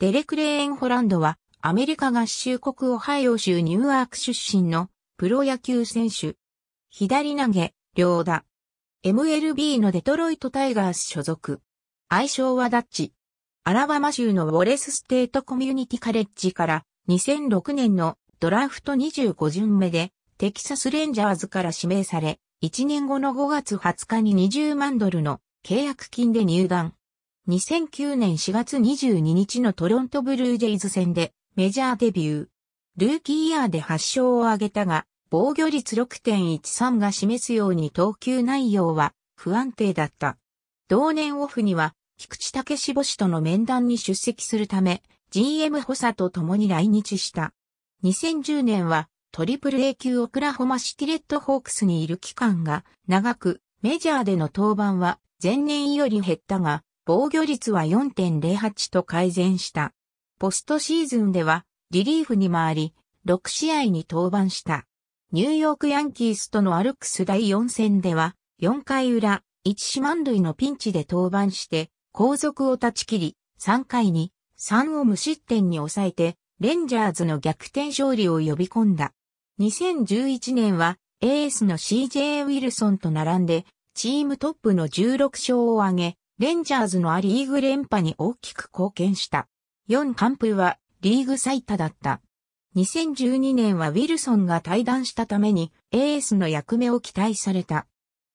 デレク・レーン・ホランドはアメリカ合衆国オハイオ州ニューアーク出身のプロ野球選手。左投げ、両打。MLB のデトロイトタイガース所属。愛称はダッチ。アラバマ州のウォレスステートコミュニティカレッジから2006年のドラフト25巡目でテキサスレンジャーズから指名され、1年後の5月20日に20万ドルの契約金で入団。2009年4月22日のトロントブルージェイズ戦でメジャーデビュー。ルーキーイヤーで8勝を挙げたが、防御率6.13が示すように投球内容は不安定だった。同年オフには、菊池武志母氏との面談に出席するため、GM 補佐と共に来日した。2010年はトリプル A 級オクラホマシティレッドホークスにいる期間が長く、メジャーでの登板は前年より減ったが、防御率は4.08と改善した。ポストシーズンではリリーフに回り、6試合に登板した。ニューヨークヤンキースとのアルクス第4戦では、4回裏、1四万塁のピンチで登板して、後続を断ち切り、3回に3を無失点に抑えて、レンジャーズの逆転勝利を呼び込んだ。2011年はエースの CJ ウィルソンと並んで、チームトップの16勝を挙げ、レンジャーズのアリーグ連覇に大きく貢献した。4完封はリーグ最多だった。2012年はウィルソンが退団したためにエースの役目を期待された。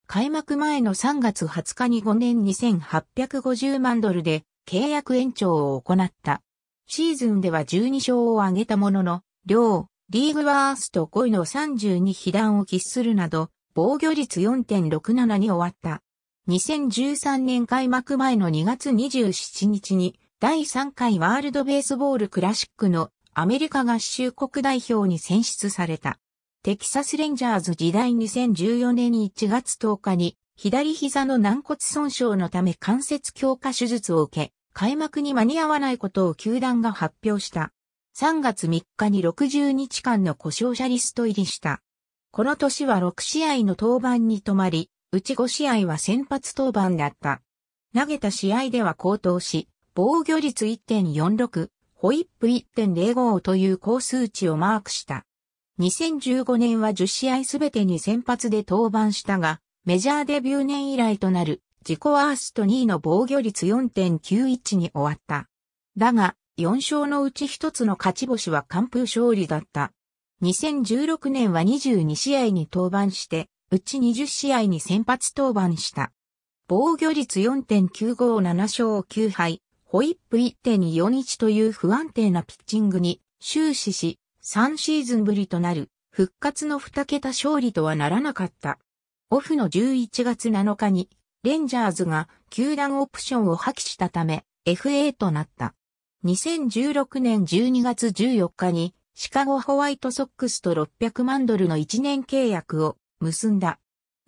開幕前の3月20日に5年2850万ドルで契約延長を行った。シーズンでは12勝を挙げたものの、両リーグワースト5位の32被弾を喫するなど、防御率4.67に終わった。2013年開幕前の2月27日に第3回ワールドベースボールクラシックのアメリカ合衆国代表に選出された。テキサスレンジャーズ時代2014年1月10日に左膝の軟骨損傷のため関節強化手術を受け、開幕に間に合わないことを球団が発表した。3月3日に60日間の故障者リスト入りした。この年は6試合の登板に止まり、うち5試合は先発登板だった。投げた試合では高騰し、防御率1.46、ホイップ1.05という高数値をマークした。2015年は10試合すべてに先発で登板したが、メジャーデビュー年以来となる自己ワースト2位の防御率4.91に終わった。だが、4勝のうち1つの勝ち星は完封勝利だった。2016年は22試合に登板して、うち20試合に先発登板した。防御率4.957勝9敗、ホイップ1.241という不安定なピッチングに終始し、3シーズンぶりとなる復活の2桁勝利とはならなかった。オフの11月7日にレンジャーズが球団オプションを破棄したため FA となった。2016年12月14日にシカゴホワイトソックスと600万ドルの1年契約を結んだ。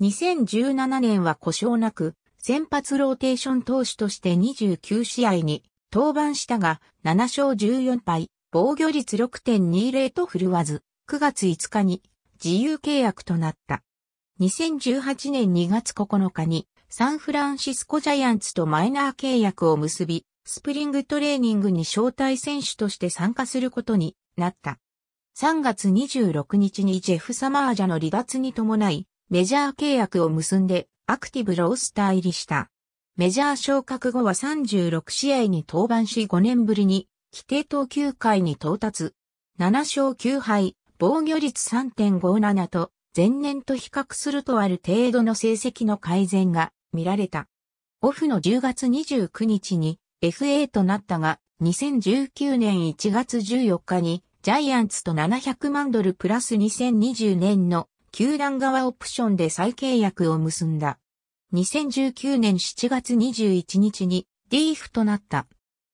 2017年は故障なく、先発ローテーション投手として29試合に登板したが、7勝14敗、防御率6.20と振るわず、9月5日に自由契約となった。2018年2月9日にサンフランシスコジャイアンツとマイナー契約を結び、スプリングトレーニングに招待選手として参加することになった。3月26日にジェフ・サマージャの離脱に伴い、メジャー契約を結んでアクティブロースター入りした。メジャー昇格後は36試合に登板し5年ぶりに規定投球回に到達。7勝9敗、防御率3.57と前年と比較するとある程度の成績の改善が見られた。オフの10月29日に FA となったが、2019年1月14日にジャイアンツと700万ドルプラス2020年の球団側オプションで再契約を結んだ。2019年7月21日にディーフとなった。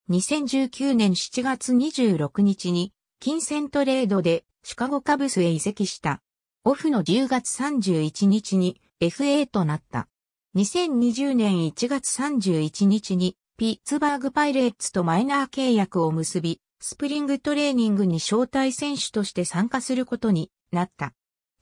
2019年7月26日に金銭トレードでシカゴカブスへ移籍した。オフの10月31日に FA となった。2020年1月31日にピッツバーグパイレーツとマイナー契約を結び、スプリングトレーニングに招待選手として参加することになった。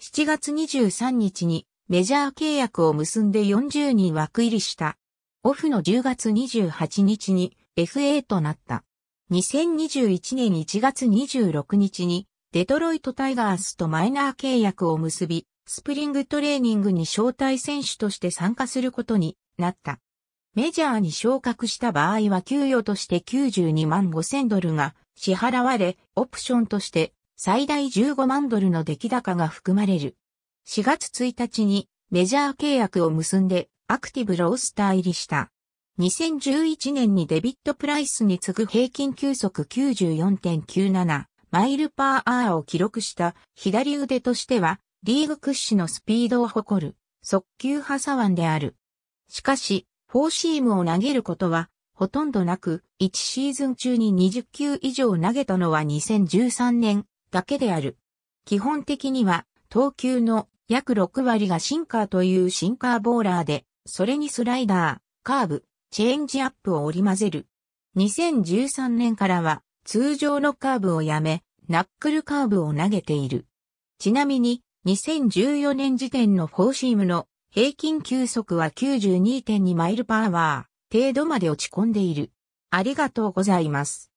7月23日にメジャー契約を結んで40人枠入りした。オフの10月28日に FA となった。2021年1月26日にデトロイトタイガースとマイナー契約を結び、スプリングトレーニングに招待選手として参加することになった。メジャーに昇格した場合は給与として92万5千ドルが支払われ、オプションとして最大15万ドルの出来高が含まれる。4月1日にメジャー契約を結んでアクティブロースター入りした。2011年にデビットプライスに次ぐ平均球速94.97マイルパーアーを記録した左腕としてはリーグ屈指のスピードを誇る速球派左腕である。しかし、フォーシームを投げることはほとんどなく、1シーズン中に20球以上投げたのは2013年だけである。基本的には投球の約6割がシンカーというシンカーボーラーで、それにスライダー、カーブ、チェンジアップを織り交ぜる。2013年からは通常のカーブをやめ、ナックルカーブを投げている。ちなみに、2014年時点のフォーシームの平均球速は92.2マイルパワー程度まで落ち込んでいる。ありがとうございます。